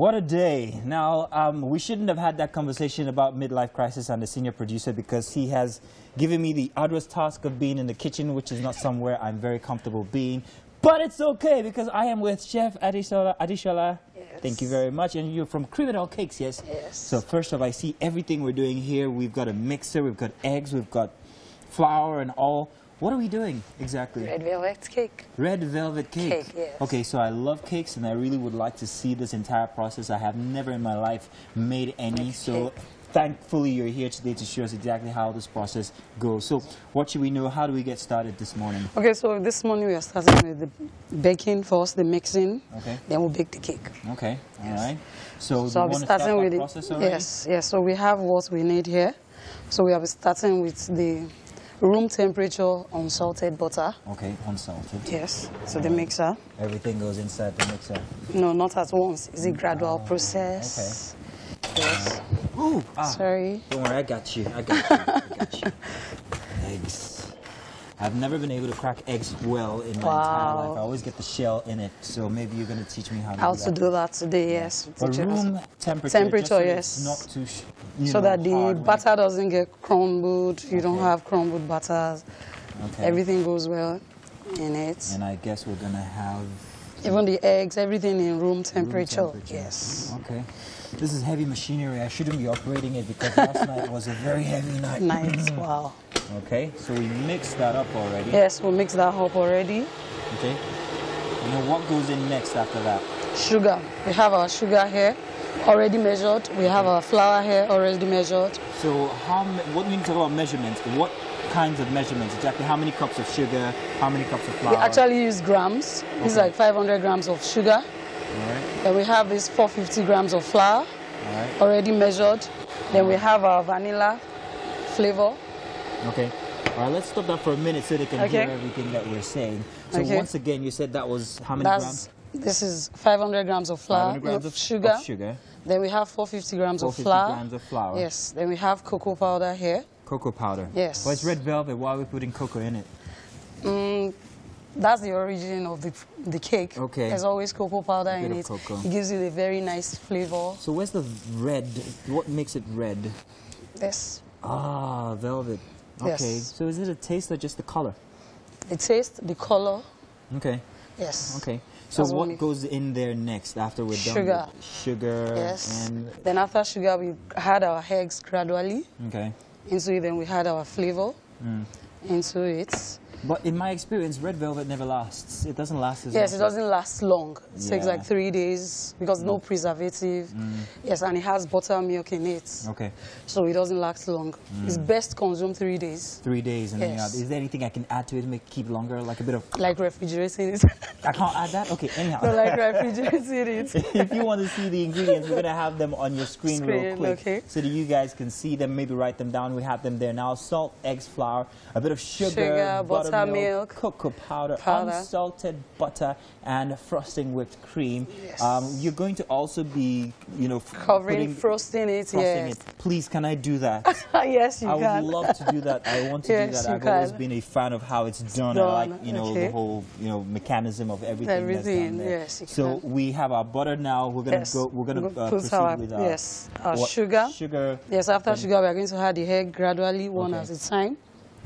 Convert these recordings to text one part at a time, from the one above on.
What a day. Now, um, we shouldn't have had that conversation about midlife crisis and the senior producer because he has given me the arduous task of being in the kitchen, which is not somewhere I'm very comfortable being. But it's okay because I am with Chef Adeshola. Adeshola. Yes. Thank you very much. And you're from Criminal Cakes, yes? Yes. So first off, I see everything we're doing here. We've got a mixer, we've got eggs, we've got flour and all. What are we doing exactly? Red velvet cake. Red velvet cake. Cake, yes. Okay, so I love cakes and I really would like to see this entire process. I have never in my life made any, Make so cake. thankfully you're here today to show us exactly how this process goes. So what should we know? How do we get started this morning? Okay, so this morning we are starting with the baking first, the mixing. Okay. Then we'll bake the cake. Okay, all right. So, So I'll be start starting that with process it. already? Yes, yes. So we have what we need here. So we are starting with the room temperature unsalted butter. Okay, unsalted. Yes. So the mixer. Everything goes inside the mixer. No, not at once. It's a gradual process. Yes. Ooh, ah. Sorry. Don't worry, I got you. I got you. I got you. Eggs. I've never been able to crack eggs well in my entire life. I always get the shell in it. So maybe you're going to teach me how to to that. do that today? Yes. we'll But teach you how to- room temperature. Temperature, so yes. Not too. So know, that the batter doesn't get crumbled. You don't have crumbled batters. Okay. Everything goes well in it. And I guess we're gonna have Even the eggs, everything in room temperature. room temperature. Yes. Okay. This is heavy machinery. I shouldn't be operating it because last night was a very heavy night. Nice. Wow. Okay. So we mixed that up already. Yes, we'll mix that up already. Okay. And then what goes in next after that? Sugar. We have our sugar here already measured. We have our flour here already measured. So how? What we need to talk about measurements? What kinds of measurements exactly? How many cups of sugar? How many cups of flour? We actually use grams. It's like 500 grams of sugar. All right. Then we have this 450 grams of flour All right. already measured. Then we have our vanilla flavor. Okay. All right. Let's stop that for a minute so they can Okay. hear everything that we're saying. So Okay. once again, you said that was how many That's grams? this is 500 grams of flour, 500 grams of of sugar. Of sugar. Then we have 450 grams of 450 flour. grams of flour. Yes. Then we have cocoa powder here. Cocoa powder. Yes. Well, it's red velvet. Why are we putting cocoa in it? Mm, that's the origin of the, the cake. Okay. There's always cocoa powder in of it. cocoa. It gives you a very nice flavor. So where's the red? What makes it red? This, Ah, velvet. Okay. Yes. So is it a taste or just the color? the taste, the color. Okay. Yes. Okay. So That's what goes in there next after we're done? Sugar. Sugar. Yes. And Then after sugar, we had our eggs gradually okay. into it. Then we had our flavor Mm. into it. But in my experience, red velvet never lasts. It doesn't last as Yes, long. it doesn't last long. It takes like three days because no mm. preservative. Mm. Yes, and it has buttermilk in it. Okay. So it doesn't last long. Mm. It's best consumed three days. Three days, and then Yes. is there anything I can add to it to make it keep longer? Like a bit of. Like refrigerating it. I can't add that. Okay. Anyhow. no, like refrigerating it. if you want to see the ingredients, we're gonna have them on your screen, real quick, okay. so that you guys can see them. Maybe write them down. We have them there now: salt, eggs, flour, a bit of sugar, Sugar, buttermilk, cocoa powder, powder. unsalted butter, and frosting whipped cream. Yes. Um, you're going to also be, you know, Covering, putting- frosting it, frosting yes. it. Please, can I do that? yes, you can. I would love to do that. I want to Yes, do that. I've always been a fan of how it's done. I done, like, you know, the whole, you know, mechanism of everything. Everything, that's done there. yes, So can. we have our butter now. We're gonna Yes. go. We're gonna uh, proceed our- with our yes, our what- sugar. Sugar. Yes, after sugar, we are going to add the egg gradually, one Okay. at a time.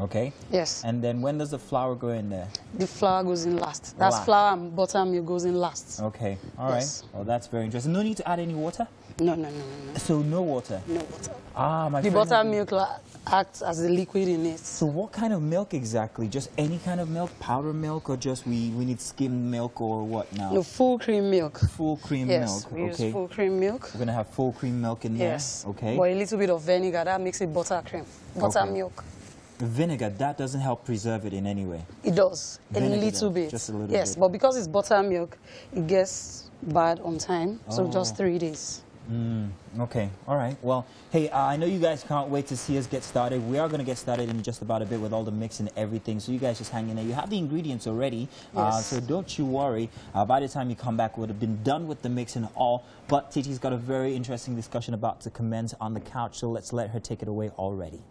Okay. Yes, And then when does the flour go in there? the flour goes in last. That's Last. flour and buttermilk goes in last. Okay. All right. Yes. Well, that's very interesting. No need to add any water. No, no, no, no, So no water. no, no water. Ah, my The buttermilk acts as the liquid in it. So what kind of milk exactly? Just any kind of milk, powder milk, or just we we need skimmed milk or what now? No, full cream milk. Full cream Yes, milk. we okay. use full cream milk. We're gonna have full cream milk in there. Yes. Okay. But a little bit of vinegar, that makes it buttercream. Buttermilk. Vinegar that doesn't help preserve it in any way. It does. A little bit. just a little yes, bit. but because it's buttermilk, it gets bad on time. So just Oh. three days. Okay. All right. Well, hey, uh, I know you guys can't wait to see us get started. We are gonna get started in just about a bit with all the mix and everything. So you guys just hang in there. You have the ingredients already. Uh, so don't you worry. Uh, by the time you come back, we'll have been done with the mix and all. But Titi's got a very interesting discussion about to commence on the couch. So let's let her take it away already.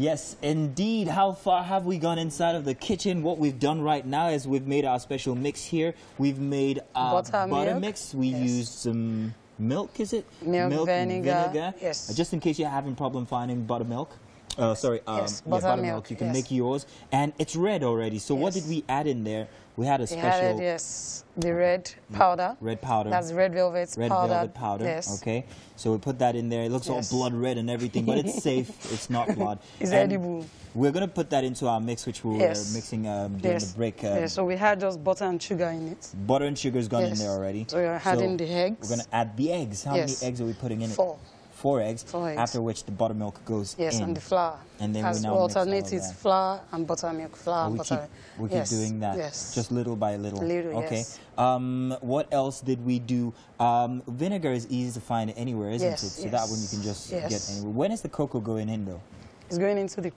Yes, indeed. How far have we gone inside of the kitchen? What we've done right now is we've made our special mix here. We've made our butter mix. We Yes. used some milk, is it? Milk, and vinegar. vinegar. Yes. Just in case you're having problem finding buttermilk. Uh, sorry, um, Yes, yeah, buttermilk, You can yes. make yours, and it's red already. So what did we add in there? We had a We special added, yes, the red powder. red powder. That's red velvet red powder. velvet powder. Yes. Okay, so we put that in there. It looks Yes. all blood red and everything, but it's safe. it's not blood. It's And edible. We're gonna put that into our mix, which we were Yes. mixing um, during Yes. the break. Um, yes. So we had just butter and sugar in it. Butter and sugar's gone in there already. So we're adding the eggs. We're gonna add the eggs. How Yes. many eggs are we putting in Four. it? Four eggs. Four eggs. After which the buttermilk goes Yes, in. and the flour. And then we As now we mix alternate it, flour and buttermilk, flour and we keep, butter. we keep yes. doing that, Yes. just little by little. Little, okay. yes. Um, what else did we do? Um, vinegar is easy to find anywhere, isn't Yes, it? So that one you can just get anywhere. When is the cocoa going in, though? It's going into the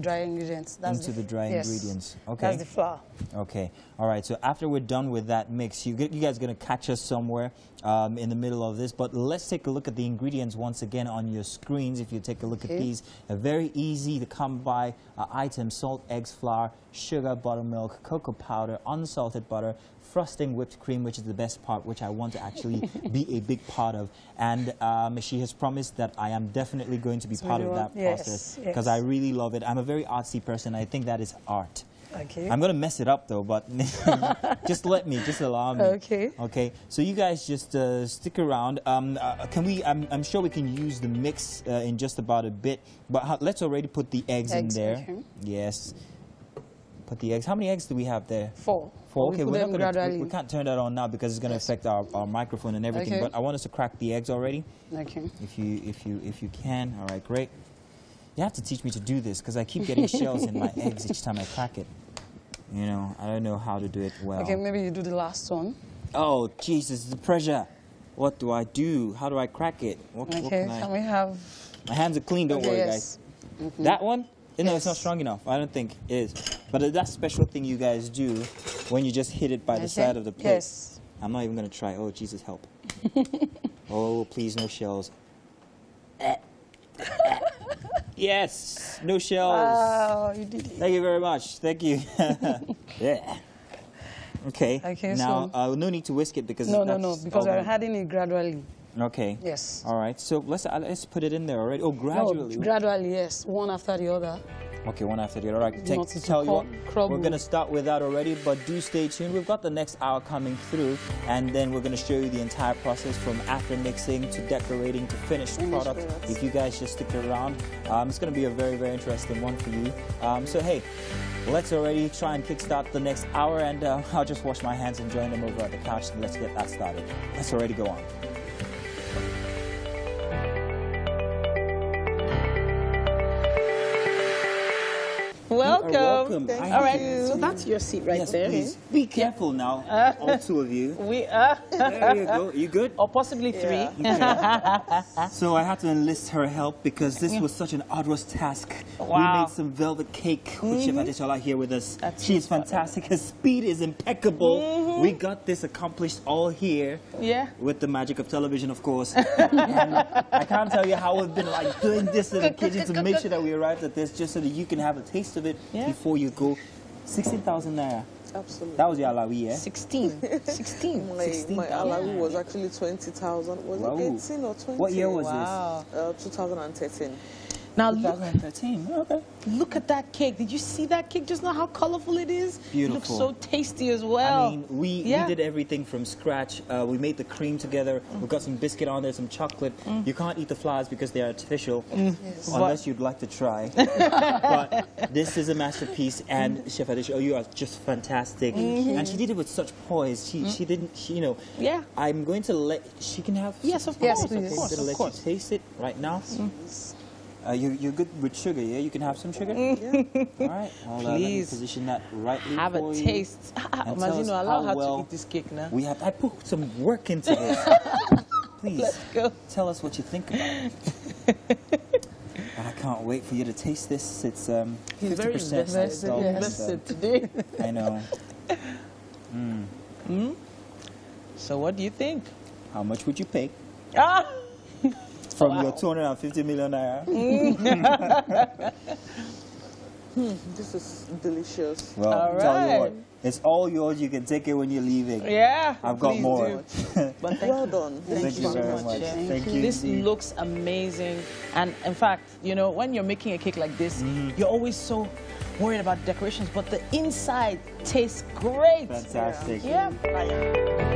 dry ingredients. That's Into the dry yes. ingredients. Okay. That's the flour. Okay. All right. So after we're done with that mix, you, you guys are going to catch us somewhere um, in the middle of this. But let's take a look at the ingredients once again on your screens. If you take a look at these, a very easy to come by uh, items salt, eggs, flour, sugar, buttermilk, cocoa powder, unsalted butter, frosting whipped cream, which is the best part, which I want to actually be a big part of. And um, she has promised that I am definitely going to be So part of that yes, process yes. because I really love it. I'm a very artsy person. I think that is art. Okay. I'm gonna mess it up though, but just let me, just allow me. Okay. Okay. So you guys just uh, stick around. Um, uh, can we? I'm, I'm sure we can use the mix uh, in just about a bit, but let's already put the eggs, Eggs, in there. okay. Yes. Put the eggs. How many eggs do we have there? Four. Four. Okay, put we're not gonna. We, we can't turn that on now because it's gonna Yes. affect our, our microphone and everything. Okay. But I want us to crack the eggs already. Okay. If you if you if you can. All right, great. You have to teach me to do this because I keep getting shells in my eggs each time I crack it. You know, I don't know how to do it well. Okay, maybe you do the last one. Oh, Jesus, the pressure. What do I do? How do I crack it? What, what Okay, can I- can we have? My hands are clean, don't okay, worry, yes. guys. Mm-hmm. That one? No, it's not strong enough. I don't think it is. But that special thing you guys do when you just hit it by the side of the plate. Yes. I'm not even going to try. Oh, Jesus, help. oh, please, no shells. Yes, no shells. Wow, you did it. Thank you very much. Thank you. yeah. Okay. Okay, now, so- uh, no need to whisk it because No, no, no, because we're adding it gradually. Okay. Yes. All right. So let's uh, let's put it in there already. Oh, gradually. No, gradually, yes. One after the other. Okay, one after the other. All right. Take, to tell you what, we're gonna start with that already, but do stay tuned. We've got the next hour coming through, and then we're gonna show you the entire process from after mixing to decorating to finished Finished product. products. If you guys just stick around, um, it's gonna be a very very interesting one for you. Um, so hey. Let's already try and kickstart the next hour, and uh, I'll just wash my hands and join them over at the couch, and let's get that started. Let's already go on. Welcome. welcome. Thank All right. you. So that's your seat right yes, there. please. Be careful now, uh, all two of you. We are, There you go. You good? or possibly three. So I had to enlist her help because this was such an arduous task. Wow. We made some velvet cake which with Chef Adeshola here with us. That's She's so fun. fantastic. Her speed is impeccable. Mm-hmm. We got this accomplished all here. Yeah. With the magic of television, of course. I can't tell you how we've been like doing this in the kitchen to make sure that we arrived at this just so that you can have a taste of it Yeah. before you go. 16,000 naira. Absolutely. That was your alawi, yeah? 16. 16. my, 16,000. my alawi was actually 20,000. Was Wow. it 18 or 20? What year was Wow. Uh, 2013. Now look, 2013. Okay. look at that cake. Did you see that cake just now? How colorful it is. It looks Beautiful. so tasty as well. I mean, we, Yeah. we did everything from scratch. Uh, we made the cream together. We got some biscuit on there, some chocolate. Mm. You can't eat the flowers because they are artificial, Yes. unless you'd like to try. but this is a masterpiece, and Chef Adish, oh, you are just fantastic. Mm-hmm. And she did it with such poise. She she didn't, she, you know. Mm. Yeah. I'm going to let. She can have. Yes, of Yes, course, please. of I'm course, going to let you taste it right now. Uh, you, you're good with sugar, yeah? You can have some sugar? Yeah. All right. I'll, uh, Please. position that rightly Have a taste. And tell us Imagine allow how her well to eat this cake now. We have. I put some work into this. Please Let's go. tell us what you think about it. I can't wait for you to taste this. It's um, He's 50% invested, salt, invested today. I know. So what do you think? How much would you pay Ah, From Wow. your 250 million naira. This is delicious. Well, All tell you what, right. it's all yours. You can take it when you're leaving. Yeah. I've got more. do. But thank well you. done. Thank, you so very much. much. Yeah. Thank you. This indeed. looks amazing. And in fact, you know, when you're making a cake like this, Mm-hmm. you're always so worried about decorations, but the inside tastes great. fantastic. Yeah.